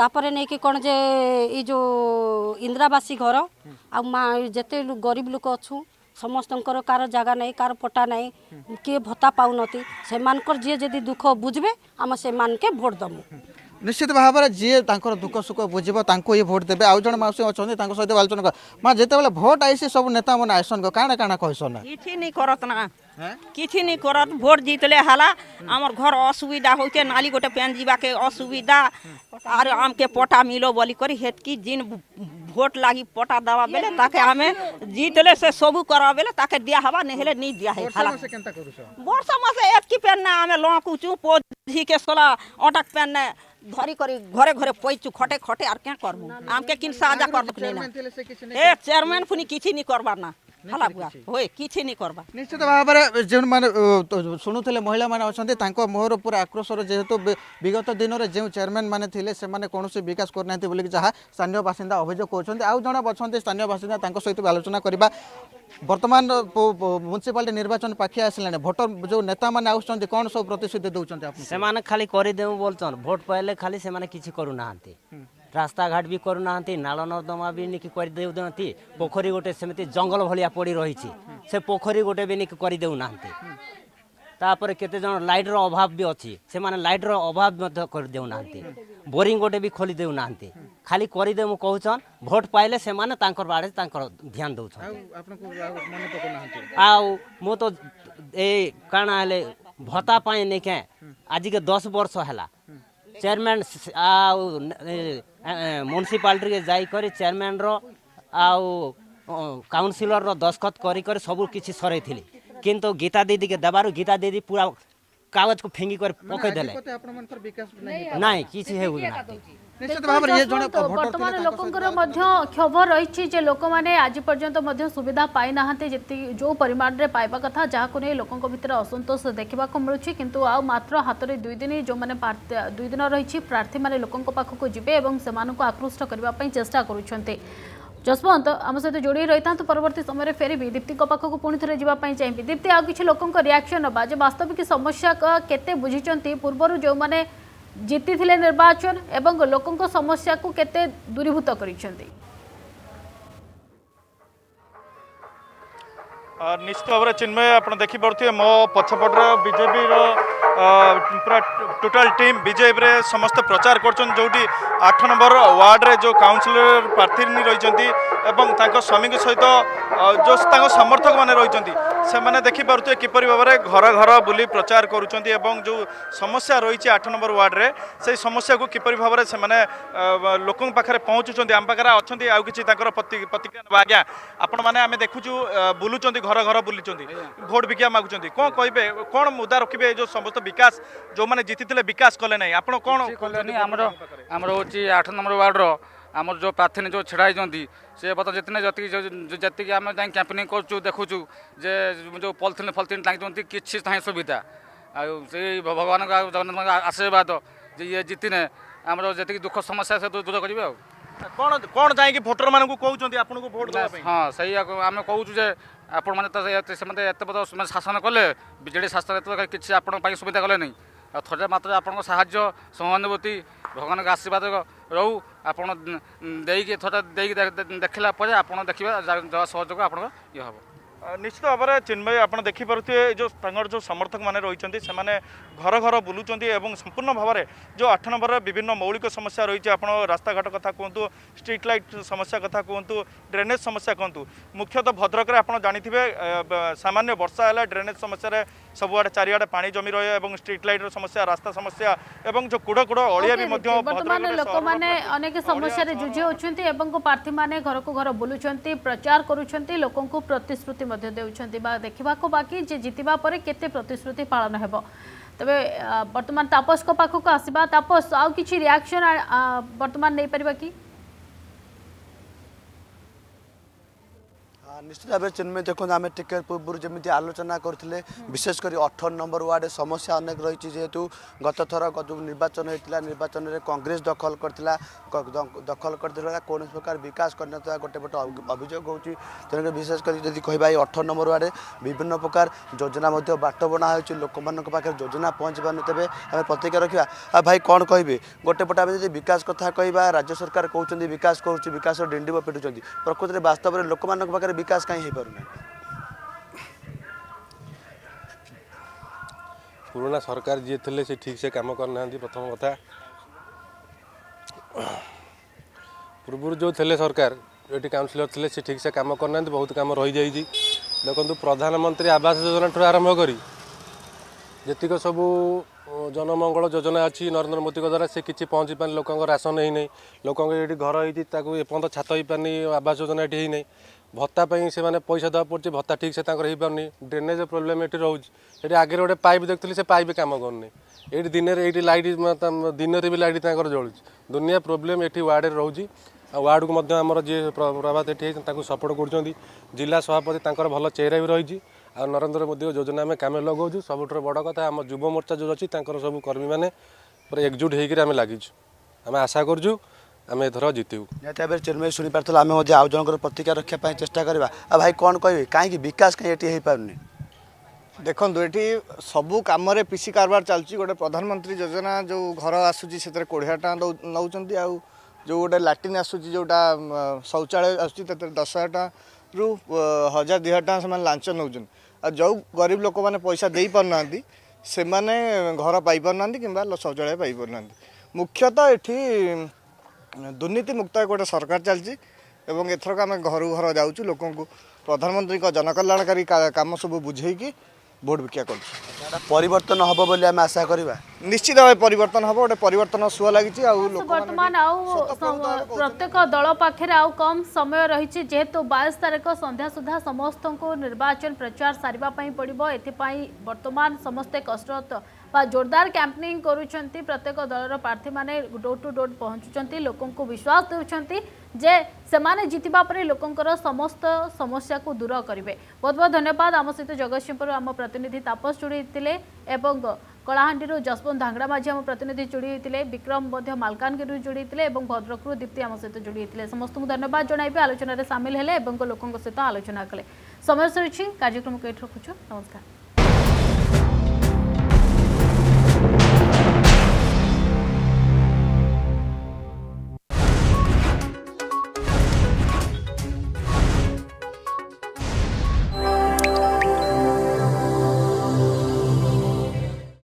ତାପରେ ନେଇକି କ'ଣ ଯେ ଏଇ ଯେଉଁ ଇନ୍ଦିରାବାସୀ ଘର ଆଉ ମା ଯେତେ ଗରିବ ଲୋକ ଅଛୁ ସମସ୍ତଙ୍କର କାହାର ଜାଗା ନାହିଁ କାହାର ପଟା ନାହିଁ କିଏ ଭତ୍ତା ପାଉନାହାନ୍ତି ସେମାନଙ୍କର ଯିଏ ଯଦି ଦୁଃଖ ବୁଝିବେ ଆମେ ସେମାନଙ୍କୁ ଭୋଟ୍ ଦେବୁ ନିଶ୍ଚିତ ଭାବରେ ଯିଏ ତାଙ୍କର ଦୁଃଖ ସୁଖ ବୁଝିବ ତାଙ୍କୁ ହିଁ ଭୋଟ୍ ଦେବେ ଆଉ ଜଣେ ମାଉସୀ ଅଛନ୍ତି ତାଙ୍କ ସହିତ ଆଲୋଚନା କର ମା ଯେତେବେଳେ ଭୋଟ୍ ଆଇସି ସବୁ ନେତାମାନେ ଆଇସନ୍ କାଣା କାଣା କହିସନ୍ କିଛି ନେଇ କରତ ନା কিছু নি কর ভোট জিতলে হালা আমার ঘর অসুবিধা হয়েছে নালি গোটে পেন যাকে অসুবিধা আর আমকে পটা মিলো বলি করে হেতকি জিন ভোট লাগি পটা দেওয়া বেলে তাকে আমি জিতলে সে সবু করা বেলে তাকে দিয়া হবা নেহলে নি দিয়া হয় হালা বর্ষা মাসে এতকি পেন না আমি লকুচু পোধিকে সোলা অটাক পেন না ধরি করি ঘরে ঘরে পইছু খটে খটে আর কেন করবো আমকে কিন সাহায্য করবো এ চেয়ারম্যান ফুনি কিছু নি করবার না ହଲାଗୁଆ ହୁଏ କିଛି ନି କରବା ନିଶ୍ଚିତ ଭାବରେ ଯେଉଁମାନେ ଶୁଣୁଥିଲେ ମହିଳାମାନେ ଅଛନ୍ତି ତାଙ୍କ ମୁହଁର ପୁରା ଆକ୍ରୋଶର ଯେହେତୁ ବିଗତ ଦିନରେ ଯେଉଁ ଚେୟାରମ୍ୟାନ୍ ମାନେ ଥିଲେ ସେମାନେ କୌଣସି ବିକାଶ କରିନାହାନ୍ତି ବୋଲିକି ଯାହା ସ୍ଥାନୀୟ ବାସିନ୍ଦା ଅଭିଯୋଗ କରୁଛନ୍ତି ଆଉ ଜଣେ ଅଛନ୍ତି ସ୍ଥାନୀୟ ବାସିନ୍ଦା ତାଙ୍କ ସହିତ ଆଲୋଚନା କରିବା ବର୍ତ୍ତମାନ ମ୍ୟୁନିସିପାଲିଟି ନିର୍ବାଚନ ପାଖି ଆସିଲାଣି ଭୋଟର ଯେଉଁ ନେତାମାନେ ଆସୁଛନ୍ତି କ'ଣ ସବୁ ପ୍ରତିଶ୍ରୁତି ଦେଉଛନ୍ତି ସେମାନେ ଖାଲି କରିଦେଉ ବୋଲୁଛନ୍ତି ଭୋଟ ପାଇଲେ ଖାଲି ସେମାନେ କିଛି କରୁନାହାନ୍ତି রাস্তাঘাট ବି କରୁନାହାନ୍ତି ନାଳ ନର୍ଦ୍ଦମା ବି ନେଇକି କରିଦେଉନାହାନ୍ତି ପୋଖରୀ ଗୋଟେ ସେମିତି ଜଙ୍ଗଲ ଭଳିଆ ପଡ଼ି ରହିଛି ସେ ପୋଖରୀ ଗୋଟେ ବି ନେଇକି କରିଦେଉନାହାନ୍ତି ତାପରେ କେତେଜଣ ଲାଇଟ୍ର ଅଭାବ ବି ଅଛି ସେମାନେ ଲାଇଟ୍ର ଅଭାବ ମଧ୍ୟ କରିଦେଉନାହାନ୍ତି ବୋରିଂ ଗୋଟେ ବି ଖୋଲି ଦେଉନାହାନ୍ତି ଖାଲି କରିଦେ କହୁଛନ୍ ଭୋଟ୍ ପାଇଲେ ସେମାନେ ତାଙ୍କର ବାଡ଼େ ତାଙ୍କର ଧ୍ୟାନ ଦେଉଛନ୍ ଆଉ ମୁଁ ତ ଏଇ କାଣା ହେଲେ ଭତ୍ତା ପାଇଁ ନେଇକେଁ ଆଜିକେ ଦଶ ବର୍ଷ ହେଲା ଚେୟାରମ୍ୟାନ୍ ଆଉ म्युनिसिपालिटी जाइकरी चेयरमैन रो आउ काउनसिलर रो करी कर सब किसी सर किंतु गीता दीदी के देवार गीता दीदी पूरा कागज को फेंगी कर पकड़ ना किसी है বর্তমানে লোকের মধ্যে ক্ষোভ রয়েছে যে লোক মানে আজ পর্যন্ত সুবিধা পাই না যে পরিমাণে পাইবা কথা যা নিয়ে লোক ভিতরে অসন্তোষ দেখা মিলুছি কিন্তু আত্র মাত্র দুই দিন যে দুই দিন রয়েছে প্রার্থী মানে লোক পাখক যাবে এবং সে আকৃষ্ট করা চেষ্টা করছেন যশবন্ত আমার সহ যোড়ি রয়ে থাকে পরবর্তী সময় ফেরি দীপ্তি পাখক পুঁ থে যা চাইবি দীপ্তি আউ কিছু লোক রিয়াকশন নেবা যে বাস্তবিক সমস্যা কে বুঝিছেন পূর্ব যে ଜିତିଥିଲେ ନିର୍ବାଚନ ଏବଂ ଲୋକଙ୍କ ସମସ୍ୟାକୁ କେତେ ଦୂରୀଭୂତ କରିଛନ୍ତି ନିଶ୍ଚିତ ଭାବରେ ଚିନ୍ମୟ ଆପଣ ଦେଖିପାରୁଥିବେ ମୋ ପଛପଟରେ ବିଜେପିର ପୁରା ଟୋଟାଲ ଟିମ୍ ବିଜେପିରେ ସମସ୍ତେ ପ୍ରଚାର କରୁଛନ୍ତି ଯେଉଁଠି ଆଠ ନମ୍ବର ୱାର୍ଡ଼ରେ ଯେଉଁ କାଉନସିଲର ପ୍ରାର୍ଥୀ ରହିଛନ୍ତି ଏବଂ ତାଙ୍କ ସ୍ୱାମୀଙ୍କ ସହିତ ଯେଉଁ ତାଙ୍କ ସମର୍ଥକମାନେ ରହିଛନ୍ତି সেমানে দেখি দেখিপারুথে কিপর ভাবে ঘর ঘর বুলি প্রচার করছেন এবং যে সমস্যা রয়েছে আট নম্বর ওয়ার্ডে সেই সমস্যাকে কিপর ভাবে সে লোক পাখে পৌঁছুচ্ছেন আম পাখে অনেক আউ কিছু তাঁর প্রতিক্রিয়া নেওয়া আজ্ঞা আপনার মানে আমি দেখুছু বুলুচার ঘর ঘর বুলুচার ভোট ভিক্ষা মাগুচার কম কে কম মুদা রকিবে যে সমস্ত বিকাশ যে জিতিলে বিকাশ কলে না আপনার কম আমার আমার হচ্ছে আট নম্বর ওয়ার্ডর ଆମର ଯେଉଁ ପ୍ରାର୍ଥିନୀ ଯେଉଁ ଛିଡ଼ା ହେଇଛନ୍ତି ସେ ବର୍ତ୍ତମାନ ଯେତିକି ଯେତିକି ଯେତିକି ଆମେ ଯାଇ କ୍ୟାମ୍ପେନିଂ କରୁଛୁ ଦେଖୁଛୁ ଯେ ଯେଉଁ ପଲିଥିନ୍ ଫଲିଥିନ୍ ଟାଙ୍ଗିଛନ୍ତି କିଛି ନାହିଁ ସୁବିଧା ଆଉ ସେଇ ଭଗବାନଙ୍କ ଜଗନ୍ନାଥଙ୍କ ଆଶୀର୍ବାଦ ଯେ ଇଏ ଜିତିନେ ଆମର ଯେତିକି ଦୁଃଖ ସମସ୍ୟା ସେ ଦୂର କରିବେ ଆଉ କ'ଣ କ'ଣ ଯାଇକି ଭୋଟରମାନଙ୍କୁ କହୁଛନ୍ତି ଆପଣଙ୍କୁ ଭୋଟ ଦେବା ପାଇଁ ହଁ ସେଇଆ ଆମେ କହୁଛୁ ଯେ ଆପଣମାନେ ତ ସେମାନେ ଏତେ ବଡ଼ ଶାସନ କଲେ ବିଜେଡ଼ି ଶାସନ ଏତେ କିଛି ଆପଣଙ୍କ ପାଇଁ ସୁବିଧା କଲେନି ଆଉ ଥରେ ମାତ୍ର ଆପଣଙ୍କ ସାହାଯ୍ୟ ସହାନୁଭୂତି ଭଗବାନଙ୍କ ଆଶୀର୍ବାଦ ରହୁ ଆପଣ ଦେଇକି ଥରେ ଦେଇକି ଦେଖିଲା ପରେ ଆପଣ ଦେଖିବେ ଯାହା ସହଯୋଗ ଆପଣଙ୍କ ଇଏ ହେବ ନିଶ୍ଚିତ ଭାବରେ ଚିନ୍ମୟ ଆପଣ ଦେଖିପାରୁଥିବେ ଯେଉଁ ତାଙ୍କର ଯେଉଁ ସମର୍ଥକମାନେ ରହିଛନ୍ତି ସେମାନେ ଘର ଘର ବୁଲୁଛନ୍ତି ଏବଂ ସମ୍ପୂର୍ଣ୍ଣ ଭାବରେ ଯେଉଁ ଆଠ ନମ୍ବରରେ ବିଭିନ୍ନ ମୌଳିକ ସମସ୍ୟା ରହିଛି ଆପଣ ରାସ୍ତାଘାଟ କଥା କୁହନ୍ତୁ ଷ୍ଟ୍ରିଟ୍ ଲାଇଟ୍ ସମସ୍ୟା କଥା କୁହନ୍ତୁ ଡ୍ରେନେଜ୍ ସମସ୍ୟା କୁହନ୍ତୁ ମୁଖ୍ୟତଃ ଭଦ୍ରକରେ ଆପଣ ଜାଣିଥିବେ ସାମାନ୍ୟ ବର୍ଷା ହେଲେ ଡ୍ରେନେଜ୍ ସମସ୍ୟାରେ ସବୁଆଡ଼େ ଚାରିଆଡ଼େ ପାଣି ଜମି ରହେ ଏବଂ ଷ୍ଟ୍ରିଟ୍ ଲାଇଟ୍ର ସମସ୍ୟା ରାସ୍ତା ସମସ୍ୟା ଏବଂ ଯେଉଁ କୁଡ଼ କୁଡ଼ ଅଳିଆ ବି ମଧ୍ୟ ବର୍ତ୍ତମାନ ଲୋକମାନେ ଅନେକ ସମସ୍ୟାରେ ଜୁଝି ହେଉଛନ୍ତି ଏବଂ ପ୍ରାର୍ଥୀମାନେ ଘରକୁ ଘର ବୁଲୁଛନ୍ତି ପ୍ରଚାର କରୁଛନ୍ତି ଲୋକଙ୍କୁ ପ୍ରତିଶ୍ରୁତି ମଧ୍ୟ ଦେଉଛନ୍ତି ବା ଦେଖିବାକୁ ବାକି ଯେ ଜିତିବା ପରେ କେତେ ପ୍ରତିଶ୍ରୁତି ପାଳନ ହେବ ତେବେ ବର୍ତ୍ତମାନ ତାପସଙ୍କ ପାଖକୁ ଆସିବା ତାପସ ଆଉ କିଛି ରିଆକ୍ସନ୍ ବର୍ତ୍ତମାନ ନେଇପାରିବା କି ନିଶ୍ଚିତ ଭାବେ ଚିନ୍ମୟ ଦେଖନ୍ତୁ ଆମେ ଟିକେ ପୂର୍ବରୁ ଯେମିତି ଆଲୋଚନା କରିଥିଲେ ବିଶେଷ କରି ଅଠର ନମ୍ବର ୱାର୍ଡ଼ ସମସ୍ୟା ଅନେକ ରହିଛି ଯେହେତୁ ଗତଥର ଯେଉଁ ନିର୍ବାଚନ ହୋଇଥିଲା ନିର୍ବାଚନରେ କଂଗ୍ରେସ ଦଖଲ କରିଥିଲା ଦଖଲ କରିଥିଲା କୌଣସି ପ୍ରକାର ବିକାଶ କରିନଥିବା ଗୋଟେ ପଟ ଅଭିଯୋଗ ହେଉଛି ତେଣୁ ବିଶେଷ କରି ଯଦି କହିବା ଏଇ ଅଠର ନମ୍ବର ୱାର୍ଡ଼ରେ ବିଭିନ୍ନ ପ୍ରକାର ଯୋଜନା ମଧ୍ୟ ବାଟ ବଣା ହେଉଛି ଲୋକମାନଙ୍କ ପାଖରେ ଯୋଜନା ପହଞ୍ଚି ପାରୁନି ତେବେ ଆମେ ପ୍ରତିକ୍ରିୟା ରଖିବା ଆଉ ଭାଇ କ'ଣ କହିବେ ଗୋଟେ ପଟେ ଆମେ ଯଦି ବିକାଶ କଥା କହିବା ରାଜ୍ୟ ସରକାର କହୁଛନ୍ତି ବିକାଶ କରୁଛି ବିକାଶ ଡେଣ୍ଡିବ ପିଟୁଛନ୍ତି ପ୍ରକୃତରେ ବାସ୍ତବରେ ଲୋକମାନଙ୍କ ପାଖରେ ବିକାଶ ବିକାଶ କାହିଁ ହୋଇପାରୁନାହିଁ ପୁରୁଣା ସରକାର ଯିଏ ଥିଲେ ସେ ଠିକ୍ ସେ କାମ କରିନାହାନ୍ତି ପ୍ରଥମ କଥା ପୂର୍ବରୁ ଯେଉଁ ଥିଲେ ସରକାର ଏଠି କାଉନସିଲର ଥିଲେ ସେ ଠିକ୍ ସେ କାମ କରିନାହାନ୍ତି ବହୁତ କାମ ରହିଯାଇଛି ଦେଖନ୍ତୁ ପ୍ରଧାନମନ୍ତ୍ରୀ ଆବାସ ଯୋଜନାଠାରୁ ଆରମ୍ଭ କରି ଯେତିକ ସବୁ ଜନମଙ୍ଗଳ ଯୋଜନା ଅଛି ନରେନ୍ଦ୍ର ମୋଦିଙ୍କ ଦ୍ୱାରା ସେ କିଛି ପହଞ୍ଚି ପାରୁନି ଲୋକଙ୍କ ରାସନ ହେଇନାହିଁ ଲୋକଙ୍କ ଏଠି ଘର ହେଇଛି ତାକୁ ଏପର୍ଯ୍ୟନ୍ତ ଛାତ ହେଇପାରୁନି ଆବାସ ଯୋଜନା ଏଠି ହେଇନାହିଁ ଭତ୍ତା ପାଇଁ ସେମାନେ ପଇସା ଦେବାକୁ ପଡ଼ୁଛି ଭତ୍ତା ଠିକ୍ସେ ତାଙ୍କର ହେଇପାରୁନି ଡ୍ରେନେଜ୍ ପ୍ରୋବ୍ଲେମ୍ ଏଠି ରହୁଛି ଏଠି ଆଗରେ ଗୋଟେ ପାଇପ୍ ଦେଖୁଥିଲି ସେ ପାଇପ୍ କାମ କରୁନି ଏଇଠି ଦିନରେ ଏଇଠି ଲାଇଟ୍ ଦିନରେ ବି ଲାଇଟ୍ ତାଙ୍କର ଜଳୁଛି ଦୁନିଆ ପ୍ରୋବ୍ଲେମ୍ ଏଠି ୱାର୍ଡ଼ରେ ରହୁଛି ଆଉ ୱାର୍ଡ଼କୁ ମଧ୍ୟ ଆମର ଯିଏ ପ୍ରଭାତ ଏଠି ହେଇଛନ୍ତି ତାଙ୍କୁ ସପୋର୍ଟ କରୁଛନ୍ତି ଜିଲ୍ଲା ସଭାପତି ତାଙ୍କର ଭଲ ଚେହେରା ବି ରହିଛି ଆଉ ନରେନ୍ଦ୍ର ମୋଦିଙ୍କ ଯୋଜନା ଆମେ କାମରେ ଲଗାଉଛୁ ସବୁଠାରୁ ବଡ଼ କଥା ଆମ ଯୁବ ମୋର୍ଚ୍ଚା ଯେଉଁ ଅଛି ତାଙ୍କର ସବୁ କର୍ମୀମାନେ ପୁରା ଏକଜୁଟ୍ ହେଇକିରି ଆମେ ଲାଗିଛୁ ଆମେ ଆଶା କରୁଛୁ आम धर जितबर चिन्मय शुणी पार्थ आम आउ जन प्रतिकार रखापी चेषा करवा भाई कौन कह कहीं विकास कहीं ये पार नहीं देखो ये सबू कम पीसी कारबार चलती गोटे प्रधानमंत्री योजना जो घर आसूस कोड़े टाँग नौ जो गोटे लाट्रीन आसूस जो शौचालय आसर दस हजार टाँग रु हजार दि हजार टाँग से लाच नौ जो गरीब लोक मैंने पैसा दे पार ना से घर पाई ना कि शौचालय पाई ना मुख्यतः तो ये ଦୁର୍ନୀତିମୁକ୍ତ ଗୋଟେ ସରକାର ଚାଲିଛି ଏବଂ ଏଥରକ ଆମେ ଘରୁ ଘର ଯାଉଛୁ ଲୋକଙ୍କୁ ପ୍ରଧାନମନ୍ତ୍ରୀଙ୍କ ଜନକଲ୍ୟାଣକାରୀ କାମ ସବୁ ବୁଝେଇକି ଭୋଟ୍ ଭିକ୍ଷା କରୁଛୁ ପରିବର୍ତ୍ତନ ହେବ ବୋଲି ଆମେ ଆଶା କରିବା ନିଶ୍ଚିତ ଭାବେ ପରିବର୍ତ୍ତନ ହେବ ଗୋଟେ ପରିବର୍ତ୍ତନ ସୁଅ ଲାଗିଛି ଆଉ ବର୍ତ୍ତମାନ ଆଉ ପ୍ରତ୍ୟେକ ଦଳ ପାଖରେ ଆଉ କମ୍ ସମୟ ରହିଛି ଯେହେତୁ ବାଇଶ ତାରିଖ ସନ୍ଧ୍ୟା ସୁଦ୍ଧା ସମସ୍ତଙ୍କୁ ନିର୍ବାଚନ ପ୍ରଚାର ସାରିବା ପାଇଁ ପଡ଼ିବ ଏଥିପାଇଁ ବର୍ତ୍ତମାନ ସମସ୍ତେ କଷ୍ଟରତ ବା ଜୋରଦାର କ୍ୟାମ୍ପେନିଂ କରୁଛନ୍ତି ପ୍ରତ୍ୟେକ ଦଳର ପ୍ରାର୍ଥୀମାନେ ଡୋର୍ ଟୁ ଡୋର୍ ପହଞ୍ଚୁଛନ୍ତି ଲୋକଙ୍କୁ ବିଶ୍ୱାସ ଦେଉଛନ୍ତି ଯେ ସେମାନେ ଜିତିବା ପରେ ଲୋକଙ୍କର ସମସ୍ତ ସମସ୍ୟାକୁ ଦୂର କରିବେ ବହୁତ ବହୁତ ଧନ୍ୟବାଦ ଆମ ସହିତ ଜଗତସିଂହପୁରରୁ ଆମ ପ୍ରତିନିଧି ତାପସ ଯୋଡ଼ି ଥିଲେ ଏବଂ କଳାହାଣ୍ଡିରୁ ଯଶବନ୍ତ ଧାଙ୍ଗଡ଼ା ମାଝୀ ଆମ ପ୍ରତିନିଧି ଯୋଡ଼ି ହୋଇଥିଲେ ବିକ୍ରମ ମଧ୍ୟ ମାଲକାନଗିରିରୁ ଯୋଡ଼ି ହୋଇଥିଲେ ଏବଂ ଭଦ୍ରକରୁ ଦୀପ୍ତି ଆମ ସହିତ ଯୋଡ଼ି ହୋଇଥିଲେ ସମସ୍ତଙ୍କୁ ଧନ୍ୟବାଦ ଜଣାଇବେ ଆଲୋଚନାରେ ସାମିଲ ହେଲେ ଏବଂ ଲୋକଙ୍କ ସହିତ ଆଲୋଚନା କଲେ ସମୟ ସରିଛି କାର୍ଯ୍ୟକ୍ରମକୁ ଏଠି ରଖୁଛୁ ନମସ୍କାର